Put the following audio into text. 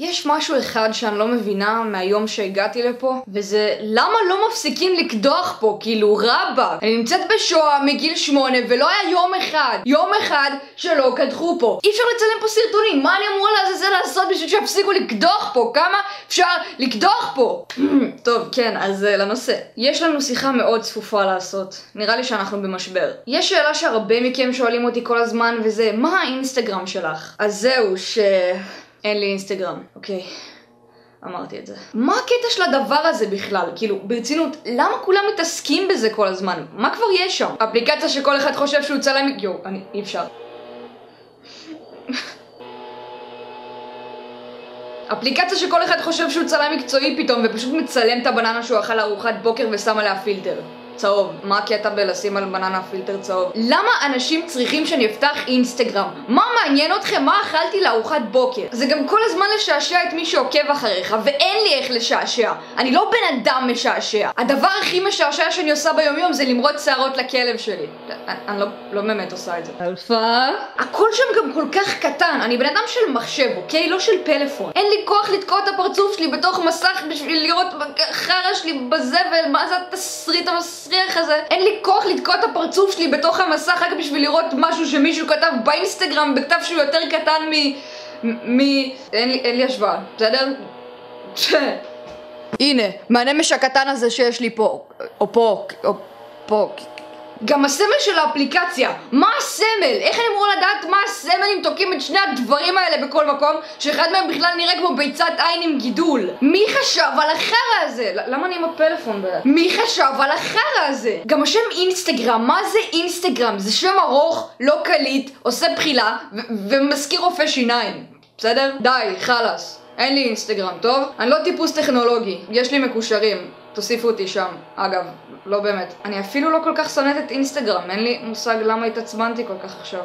יש משהו אחד שאני לא מבינה מהיום שהגעתי לפה, וזה למה לא מפסיקים לקדוח פה, כאילו רבאק. אני נמצאת בשואה מגיל שמונה ולא היה יום אחד, יום אחד שלא קדחו פה. אי אפשר לצלם פה סרטונים, מה אני אמורה לעזאזל לעשות בשביל שיפסיקו לקדוח פה? כמה אפשר לקדוח פה? טוב, כן, אז uh, לנושא. יש לנו שיחה מאוד צפופה לעשות. נראה לי שאנחנו במשבר. יש שאלה שהרבה מכם שואלים אותי כל הזמן, וזה, מה האינסטגרם שלך? אז זהו, ש... אין לי אינסטגרם, אוקיי. אמרתי את זה. מה הקטע של הדבר הזה בכלל? כאילו, ברצינות, למה כולם מתעסקים בזה כל הזמן? מה כבר יש שם? אפליקציה שכל אחד חושב שהוא צלם... יואו, אני... אי אפשר. אפליקציה שכל אחד חושב שהוא צלם מקצועי פתאום ופשוט מצלם את הבננה שהוא אכל ארוחת בוקר ושם עליה פילטר. צהוב. מה הקטע בלשים על בננה פילטר צהוב? למה אנשים צריכים שאני אפתח אינסטגרם? מה מעניין אתכם? מה אכלתי לארוחת בוקר? זה גם כל הזמן לשעשע את מי שעוקב אחריך, ואין לי איך לשעשע. אני לא בן אדם משעשע. הדבר הכי משעשע שאני עושה ביומיום זה למרוד שערות לכלב שלי. אני, אני לא, לא באמת עושה את זה. אלפה? הכל שם גם כל כך קטן. אני בן אדם של מחשב, אוקיי? לא של פלאפון. אין לי כוח לתקוע את הפרצוף שלי בתוך מסך בשביל לראות חרא שלי בזבל, מה זה התסריט המסריח? המסריח הזה, אין לי כוח לתקוע את הפרצוף שלי בתוך המסך רק בשביל לראות משהו שמישהו כתב באינסטגרם בכתב שהוא יותר קטן מ... מ... אין לי, אין לי השוואה, בסדר? הנה, מהנמש הקטן הזה שיש לי פה, או פה, או פה, גם הסמל של האפליקציה, מה הסמל? איך אני אמורה לדעת מה הסמל אם תוקעים את שני הדברים האלה בכל מקום שאחד מהם בכלל נראה כמו ביצת עין עם גידול? מי חשב על החרא הזה? למה אני עם הפלאפון ביד? מי חשב על החרא הזה? גם השם אינסטגרם, מה זה אינסטגרם? זה שם ארוך, לא קליט, עושה בחילה ומזכיר רופא שיניים, בסדר? די, חלאס. אין לי אינסטגרם, טוב? אני לא טיפוס טכנולוגי, יש לי מקושרים. תוסיפו אותי שם. אגב, לא באמת. אני אפילו לא כל כך שונאת את אינסטגרם, אין לי מושג למה התעצבנתי כל כך עכשיו.